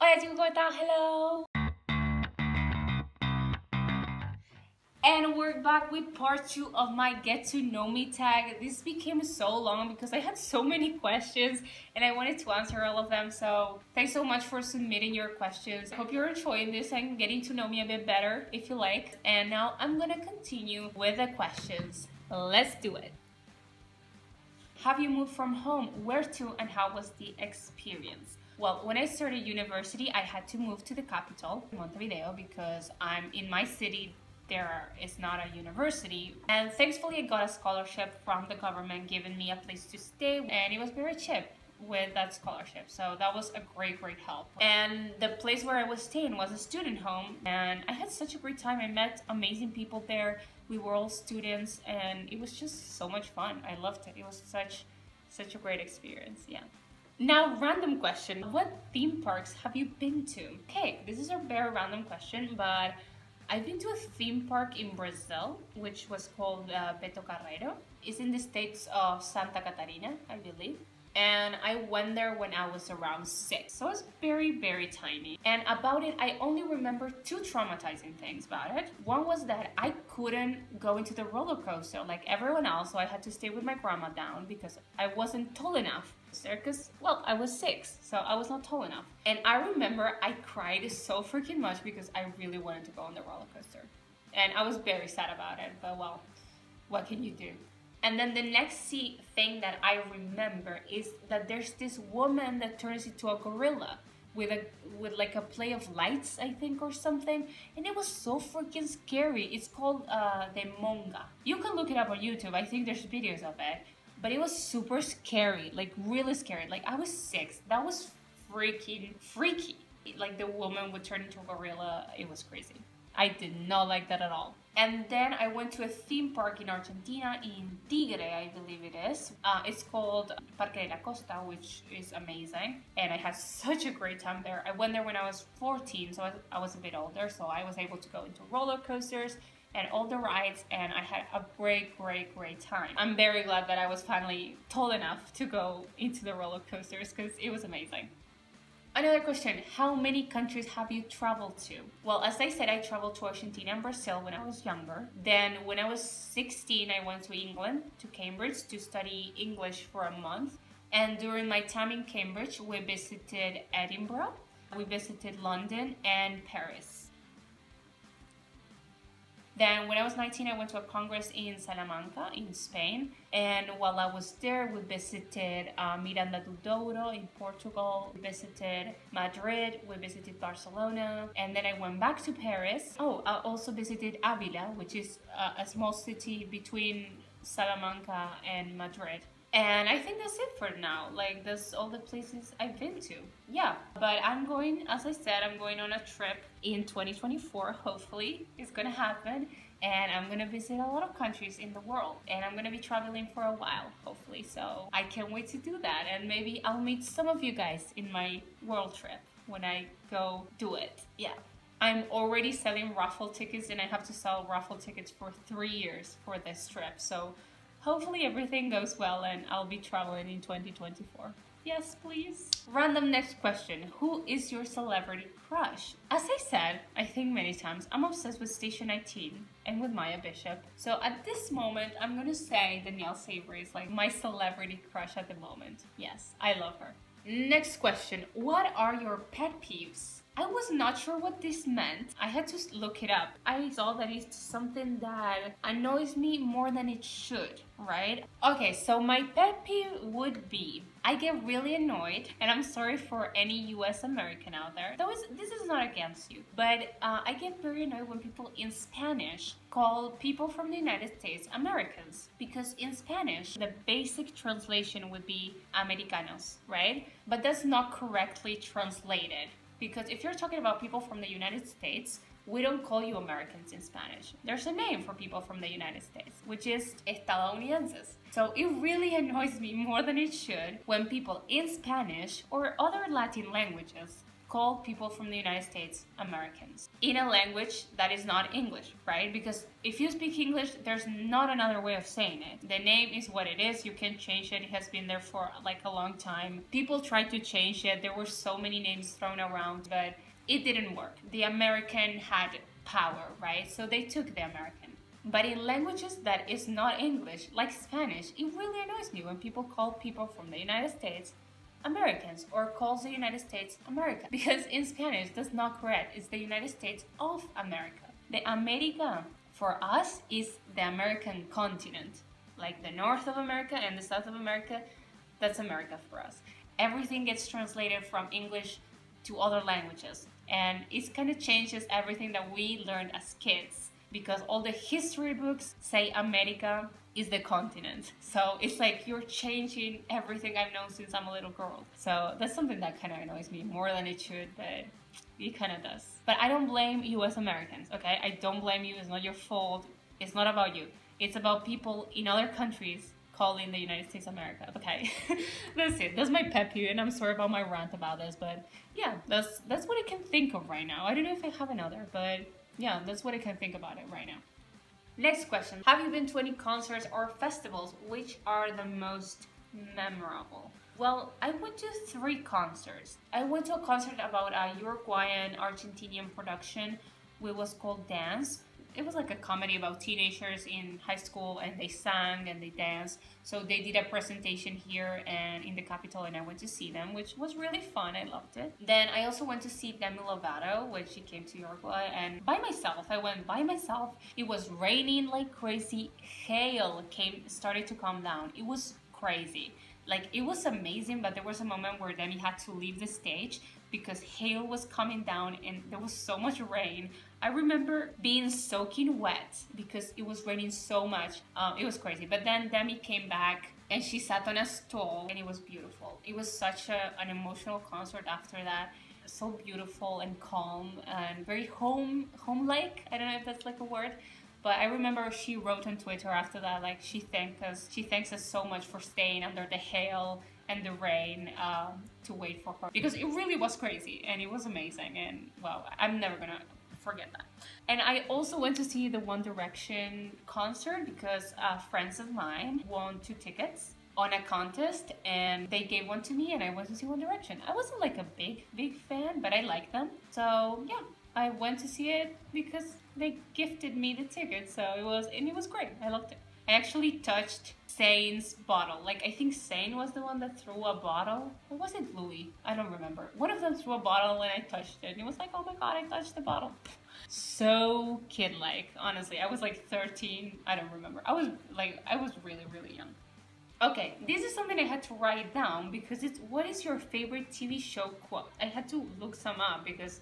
Chicos, ¿cómo están? Hello! And we're back with part two of my get to know me tag. This became so long because I had so many questions and I wanted to answer all of them. So thanks so much for submitting your questions. Hope you're enjoying this and getting to know me a bit better if you like. And now I'm gonna continue with the questions. Let's do it. Have you moved from home? Where to and how was the experience? Well, when I started university, I had to move to the capital, Montevideo, because I'm in my city there is not a university. And thankfully, I got a scholarship from the government, giving me a place to stay, and it was very cheap with that scholarship. So that was a great, great help. And the place where I was staying was a student home, and I had such a great time. I met amazing people there. We were all students, and it was just so much fun. I loved it. It was such, such a great experience. Yeah. Now, random question. What theme parks have you been to? Okay, this is a very random question, but I've been to a theme park in Brazil, which was called uh, Beto Carrero. It's in the states of Santa Catarina, I believe. And I went there when I was around six. So I was very, very tiny. And about it, I only remember two traumatizing things about it. One was that I couldn't go into the roller coaster like everyone else, so I had to stay with my grandma down because I wasn't tall enough because well i was six so i was not tall enough. And i remember i cried so freaking much because i really wanted to go on the roller coaster. And i was very sad about it but well what can you do? And then the next thing that i remember is that there's this woman that turns into a gorilla with a with like a play of lights i think or something. And it was so freaking scary. It's called uh the monga. You can look it up on youtube. I think there's videos of it but it was super scary, like really scary. Like I was six. That was freaking freaky. Like the woman would turn into a gorilla. It was crazy. I did not like that at all. And then I went to a theme park in Argentina, in Tigre, I believe it is. Uh, it's called Parque de la Costa, which is amazing. And I had such a great time there. I went there when I was 14, so I was a bit older, so I was able to go into roller coasters and all the rides and I had a great, great, great time. I'm very glad that I was finally tall enough to go into the roller coasters because it was amazing. Another question, how many countries have you traveled to? Well, as I said, I traveled to Argentina and Brazil when I was younger. Then when I was 16, I went to England, to Cambridge, to study English for a month. And during my time in Cambridge, we visited Edinburgh, we visited London and Paris. Then, when I was 19, I went to a congress in Salamanca, in Spain. And while I was there, we visited uh, Miranda do Douro in Portugal. We visited Madrid. We visited Barcelona. And then I went back to Paris. Oh, I also visited Avila, which is uh, a small city between Salamanca and Madrid. And I think that's it for now. Like, that's all the places I've been to. Yeah, but I'm going, as I said, I'm going on a trip in 2024, hopefully. It's gonna happen. And I'm gonna visit a lot of countries in the world. And I'm gonna be traveling for a while, hopefully. So I can't wait to do that. And maybe I'll meet some of you guys in my world trip when I go do it. Yeah. I'm already selling raffle tickets and I have to sell raffle tickets for three years for this trip. So Hopefully everything goes well and I'll be traveling in 2024. Yes, please. Random next question. Who is your celebrity crush? As I said, I think many times, I'm obsessed with Station 19 and with Maya Bishop. So at this moment, I'm gonna say Danielle Savre is like my celebrity crush at the moment. Yes, I love her. Next question. What are your pet peeves? I was not sure what this meant. I had to look it up. I saw that it's something that annoys me more than it should, right? Okay, so my pet peeve would be I get really annoyed, and I'm sorry for any US American out there. Though this is not against you, but uh, I get very annoyed when people in Spanish call people from the United States Americans. Because in Spanish, the basic translation would be Americanos, right? But that's not correctly translated. Because if you're talking about people from the United States, we don't call you Americans in Spanish. There's a name for people from the United States, which is estadounidenses. So it really annoys me more than it should when people in Spanish or other Latin languages call people from the United States Americans in a language that is not English, right? Because if you speak English, there's not another way of saying it. The name is what it is. You can change it. It has been there for like a long time. People tried to change it. There were so many names thrown around, but it didn't work. The American had power, right? So they took the American. But in languages that is not English, like Spanish, it really annoys me when people call people from the United States Americans or calls the United States America because in Spanish that's not correct. It's the United States of America. The America for us is the American continent, like the north of America and the south of America. That's America for us. Everything gets translated from English to other languages, and it kind of changes everything that we learned as kids because all the history books say America is the continent. So it's like you're changing everything I've known since I'm a little girl. So that's something that kind of annoys me more than it should, but it kind of does. But I don't blame US Americans, okay? I don't blame you. It's not your fault. It's not about you. It's about people in other countries calling the United States America. Okay, that's it. That's my pet peeve, and I'm sorry about my rant about this, but yeah, that's that's what I can think of right now. I don't know if I have another, but yeah, that's what I can think about it right now. Next question Have you been to any concerts or festivals? Which are the most memorable? Well, I went to three concerts. I went to a concert about a Uruguayan Argentinian production, which was called Dance it was like a comedy about teenagers in high school and they sang and they danced. So they did a presentation here and in the capital and I went to see them, which was really fun. I loved it. Then I also went to see Demi Lovato when she came to Uruguay and by myself. I went by myself. It was raining like crazy. Hail came started to come down. It was crazy. Like it was amazing, but there was a moment where Demi had to leave the stage because hail was coming down and there was so much rain. I remember being soaking wet because it was raining so much. Um, it was crazy. But then Demi came back and she sat on a stool and it was beautiful. It was such a, an emotional concert after that. So beautiful and calm and very home home like. I don't know if that's like a word. But I remember she wrote on Twitter after that, like she thanked us. She thanks us so much for staying under the hail and the rain um, to wait for her because it really was crazy and it was amazing. And well, I'm never gonna forget that. And I also went to see the One Direction concert because uh, friends of mine won two tickets on a contest and they gave one to me and I went to see One Direction. I wasn't like a big, big fan, but I liked them. So yeah, I went to see it because they gifted me the ticket. So it was, and it was great. I loved it. I actually touched Zayn's bottle. Like, I think Zayn was the one that threw a bottle. Or was it Louis? I don't remember. One of them threw a bottle when I touched it. And it was like, oh my god, I touched the bottle. So kid-like, honestly. I was like 13. I don't remember. I was like, I was really, really young. Okay, this is something I had to write down because it's what is your favorite TV show quote? I had to look some up because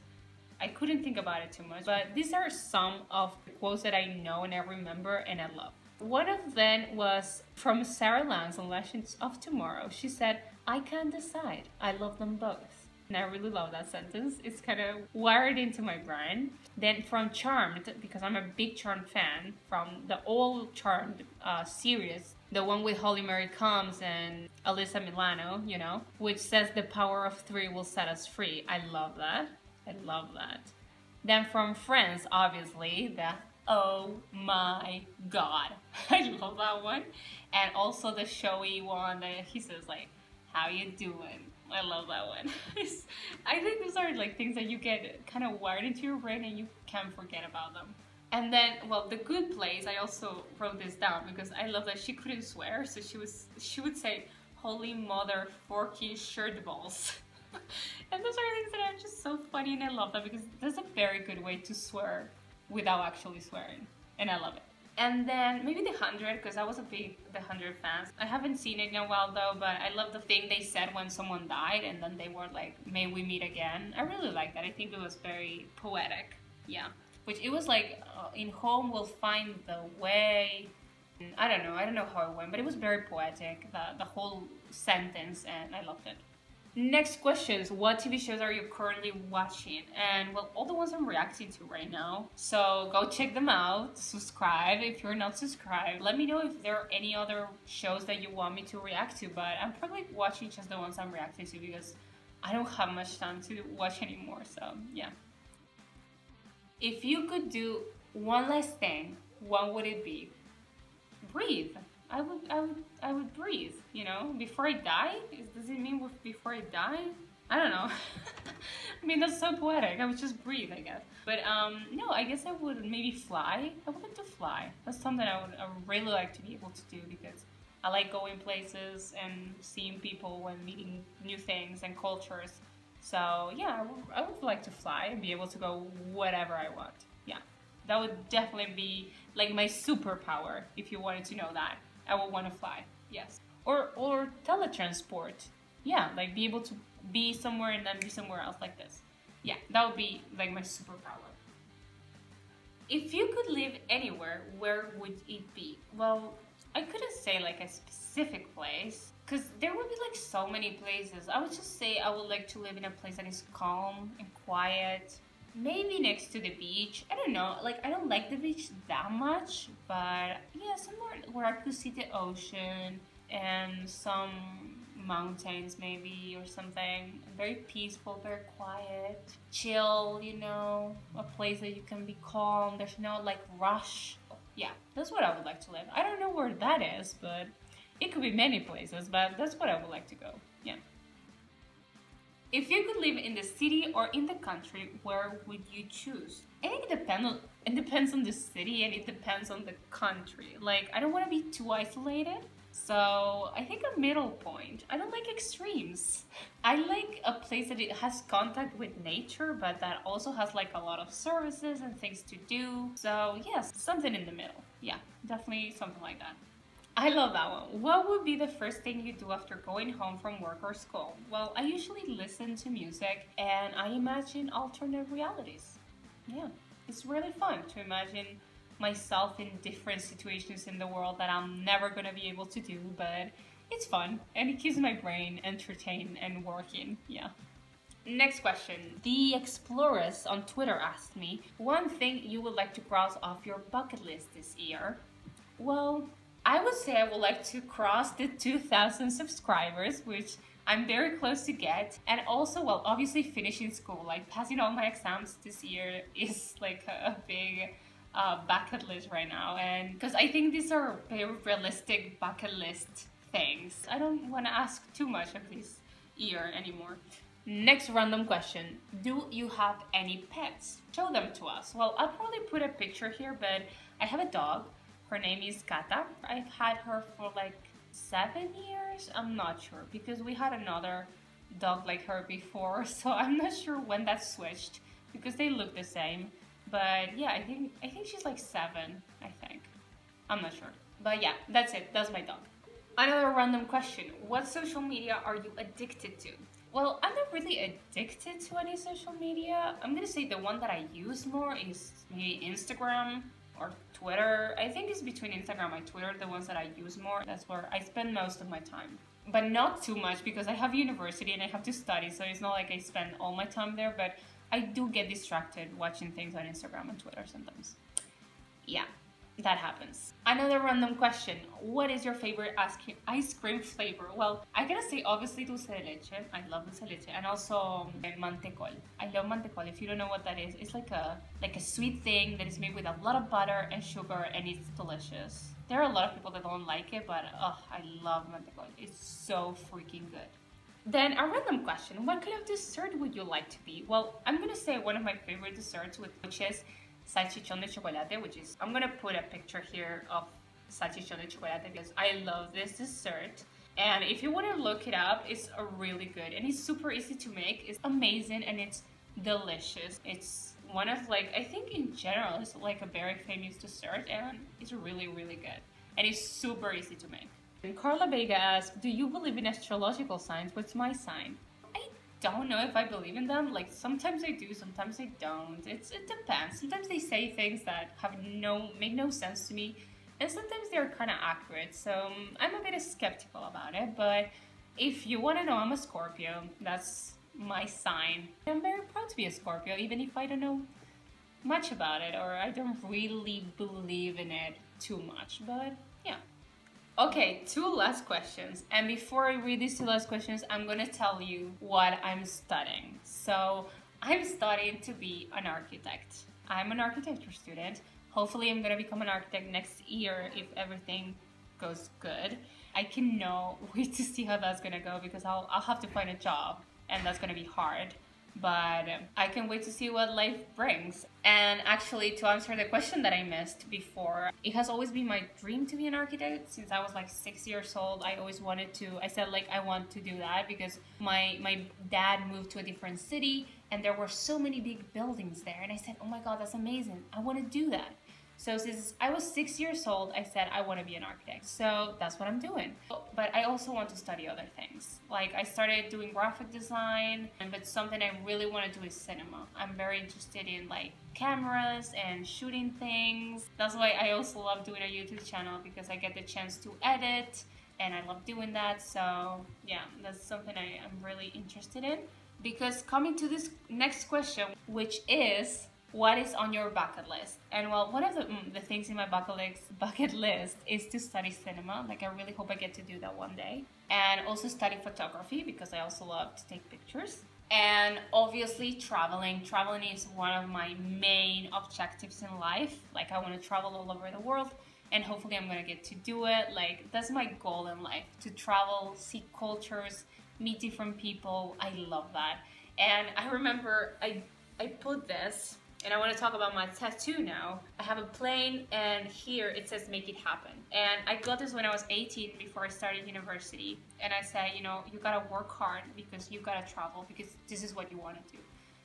I couldn't think about it too much. But these are some of the quotes that I know and I remember and I love. One of them was from Sara Lance on Legends of Tomorrow. She said, I can't decide. I love them both. And I really love that sentence. It's kind of wired into my brain. Then from Charmed, because I'm a big Charmed fan, from the old Charmed uh, series, the one with Holly Marie Combs and Alyssa Milano, you know, which says the power of three will set us free. I love that. I love that. Then from Friends, obviously, the oh my god. I love that one. And also the Joey one that he says like, how you doing? I love that one. I think those are like things that you get kind of wired into your brain and you can't forget about them. And then, well, the good place, I also wrote this down because I love that she couldn't swear, so she was she would say, "Holy mother, forky shirt balls," and those are things that are just so funny, and I love that because that's a very good way to swear without actually swearing, and I love it. And then maybe The Hundred, because I was a big The Hundred fan. I haven't seen it in a while though, but I love the thing they said when someone died, and then they were like, "May we meet again." I really like that. I think it was very poetic. Yeah, which it was like, uh, "In home we'll find the way." I don't know. I don't know how it went, but it was very poetic. The the whole sentence, and I loved it. Next questions. What TV shows are you currently watching? And well, all the ones I'm reacting to right now. So go check them out. Subscribe if you're not subscribed. Let me know if there are any other shows that you want me to react to. But I'm probably watching just the ones I'm reacting to because I don't have much time to watch anymore. So yeah. If you could do one last thing, what would it be? Breathe. I would, I would, I would breathe. You know, before I die. Does it mean before I die? I don't know. I mean, that's so poetic. I would just breathe, I guess. But um, no, I guess I would maybe fly. I would like to fly. That's something I would, I would really like to be able to do because I like going places and seeing people and meeting new things and cultures. So yeah, I would, I would like to fly and be able to go whatever I want. Yeah, that would definitely be like my superpower. If you wanted to know that, I would want to fly. Yes, or or teletransport. Yeah, like be able to be somewhere and then be somewhere else like this. Yeah, that would be like my superpower. If you could live anywhere, where would it be? Well, I couldn't say like a specific place because there would be like so many places. I would just say I would like to live in a place that is calm and quiet. Maybe next to the beach. I don't know. Like I don't like the beach that much, but yeah, somewhere where I could see the ocean and some mountains maybe or something. Very peaceful, very quiet, chill, you know, a place that you can be calm. There's no like rush. Yeah, that's what I would like to live. I don't know where that is, but it could be many places, but that's what I would like to go. Yeah. If you could live in the city or in the country, where would you choose? I think it depends. It depends on the city and it depends on the country. Like I don't want to be too isolated, so I think a middle point. I don't like extremes. I like a place that it has contact with nature, but that also has like a lot of services and things to do. So yes, something in the middle. Yeah, definitely something like that. I love that one. What would be the first thing you do after going home from work or school? Well, I usually listen to music and I imagine alternate realities. Yeah, it's really fun to imagine myself in different situations in the world that I'm never gonna be able to do, but it's fun and it keeps my brain entertained and working. Yeah. Next question. The Explorers on Twitter asked me one thing you would like to cross off your bucket list this year. Well, I would say I would like to cross the 2000 subscribers, which I'm very close to get. And also, well, obviously finishing school, like passing all my exams this year is like a, big uh, bucket list right now, and because I think these are very realistic bucket list things. I don't want to ask too much of this year anymore. Next random question. Do you have any pets? Show them to us. Well, I'll probably put a picture here, but I have a dog. Her name is Kata. I've had her for like seven years. I'm not sure because we had another dog like her before, so I'm not sure when that switched because they look the same. But yeah, I think I think she's like seven. I think. I'm not sure. But yeah, that's it. That's my dog. Another random question. What social media are you addicted to? Well, I'm not really addicted to any social media. I'm gonna say the one that I use more is maybe Instagram or Twitter. I think it's between Instagram and Twitter, the ones that I use more. That's where I spend most of my time. But not too much because I have university and I have to study, so it's not like I spend all my time there, but I do get distracted watching things on Instagram and Twitter sometimes. Yeah, that happens. Another random question. What is your favorite ice cream flavor? Well, I gotta say obviously dulce de leche. I love dulce de leche. And also eh, mantecol. I love mantecol. If you don't know what that is, it's like a like a sweet thing that is made with a lot of butter and sugar and it's delicious. There are a lot of people that don't like it, but oh, I love mantecol. It's so freaking good. Then a random question, what kind of dessert would you like to be? Well, I'm gonna say one of my favorite desserts, which is salchichón de chocolate, which is, I'm gonna put a picture here of salchichón de chocolate because I love this dessert. And if you wanna look it up, it's a really good and it's super easy to make. It's amazing and it's delicious. It's one of like, I think in general, it's like a very famous dessert and it's really, really good. And it's super easy to make. Carla Vega asks, do you believe in astrological signs? What's my sign? Don't know if I believe in them. Like sometimes I do, sometimes I don't. It's it depends. Sometimes they say things that have no make no sense to me, and sometimes they're kind of accurate. So um, I'm a bit skeptical about it. But if you want to know, I'm a Scorpio. That's my sign. I'm very proud to be a Scorpio, even if I don't know much about it or I don't really believe in it too much. But. Okay, two last questions. And before I read these two last questions, I'm gonna tell you what I'm studying. So, I'm studying to be an architect. I'm an architecture student. Hopefully, I'm gonna become an architect next year if everything goes good. I cannot wait to see how that's gonna go because I'll, I'll have to find a job and that's gonna be hard but I can wait to see what life brings. And actually, to answer the question that I missed before, it has always been my dream to be an architect since I was like six years old. I always wanted to. I said like I want to do that because my my dad moved to a different city and there were so many big buildings there, and I said, oh my god, that's amazing. I want to do that. So since I was six years old, I said I want to be an architect. So that's what I'm doing. But I also want to study other things. Like I started doing graphic design, but something I really want to do is cinema. I'm very interested in like cameras and shooting things. That's why I also love doing a YouTube channel because I get the chance to edit and I love doing that. So yeah, that's something I am really interested in. Because coming to this next question, which is what is on your bucket list? And well, one of the, mm, the things in my bucket list, bucket list is to study cinema. Like I really hope I get to do that one day. And also study photography because I also love to take pictures. And obviously traveling. Traveling is one of my main objectives in life. Like I want to travel all over the world and hopefully I'm going to get to do it. Like that's my goal in life to travel, see cultures, meet different people. I love that. And I remember I I put this and I want to talk about my tattoo now. I have a plane and here it says make it happen. And I got this when I was 18 before I started university. And I said, you know, you gotta work hard because you gotta travel because this is what you want to do.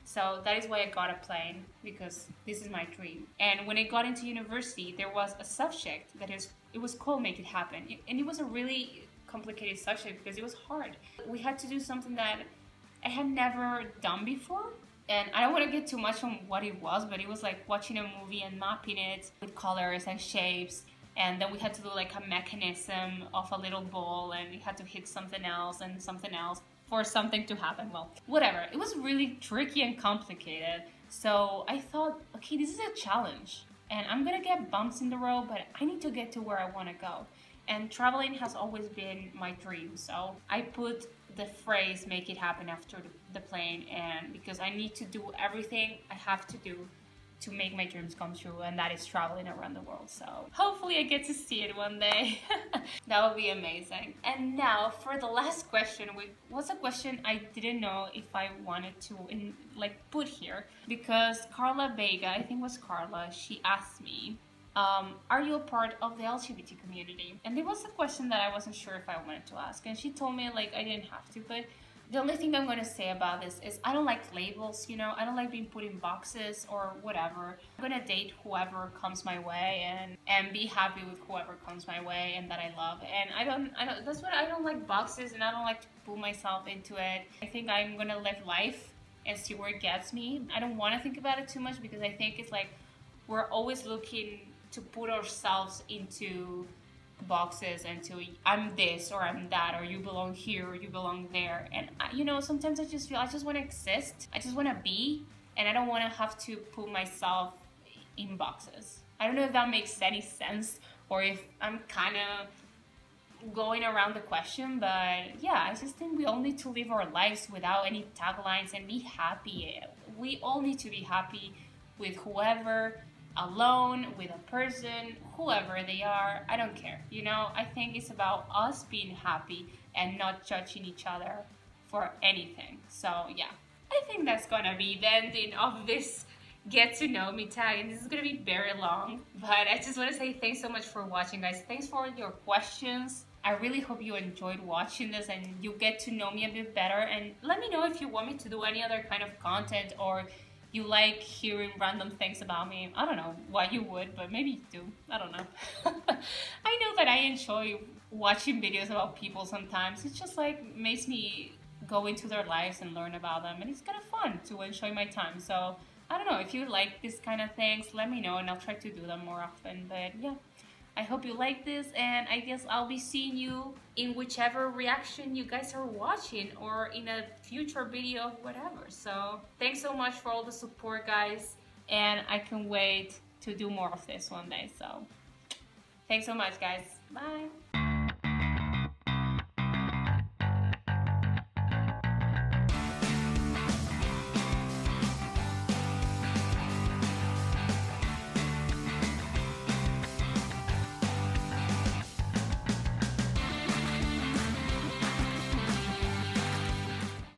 So that is why I got a plane because this is my dream. And when I got into university, there was a subject that is it was called Make It Happen. And it was a really complicated subject because it was hard. We had to do something that I had never done before and I don't want to get too much on what it was, but it was like watching a movie and mapping it with colors and shapes. And then we had to do like a mechanism of a little ball, and we had to hit something else and something else for something to happen. Well, whatever. It was really tricky and complicated. So I thought, okay, this is a challenge. And I'm gonna get bumps in the road, but I need to get to where I wanna go. And traveling has always been my dream. So I put the phrase make it happen after the plane and because I need to do everything I have to do to make my dreams come true and that is traveling around the world. So hopefully I get to see it one day. That would be amazing. And now for the last question which was a question I didn't know if I wanted to in, like put here because Carla Vega I think was Carla she asked me um, are you a part of the LGBT community? And there was a question that I wasn't sure if I wanted to ask, and she told me like I didn't have to, but the only thing I'm going to say about this is I don't like labels, you know, I don't like being put in boxes or whatever. I'm going to date whoever comes my way and and be happy with whoever comes my way and that I love. And I don't I don't that's what I don't like boxes and I don't like to put myself into it. I think I'm going to live life and see where it gets me. I don't want to think about it too much because I think it's like we're always looking to put ourselves into boxes and to I'm this or I'm that or you belong here or you belong there. And I, you know sometimes I just feel I just want to exist. I just want to be and I don't want to have to put myself in boxes. I don't know if that makes any sense or if I'm kind of going around the question but yeah I just think we all need to live our lives without any taglines and be happy. We all need to be happy with whoever alone, with a person, whoever they are, I don't care. You know, I think it's about us being happy and not judging each other for anything. So, yeah, I think that's gonna be the ending of this get to know me tag. And this is gonna be very long but i just want to say thanks so much for watching guys. Thanks for your questions. I really hope you enjoyed watching this and you get to know me a bit better. And let me know if you want me to do any other kind of content or you like hearing random things about me. I don't know why you would, but maybe you do. I don't know. I know that I enjoy watching videos about people sometimes. It just like makes me go into their lives and learn about them, and it's kind of fun to enjoy my time. So I don't know if you like this kind of things, let me know, and I'll try to do them more often. But yeah. I hope you like this and I guess I'll be seeing you in whichever reaction you guys are watching or in a future video of whatever. So thanks so much for all the support guys and I can wait to do more of this one day. So thanks so much guys. Bye.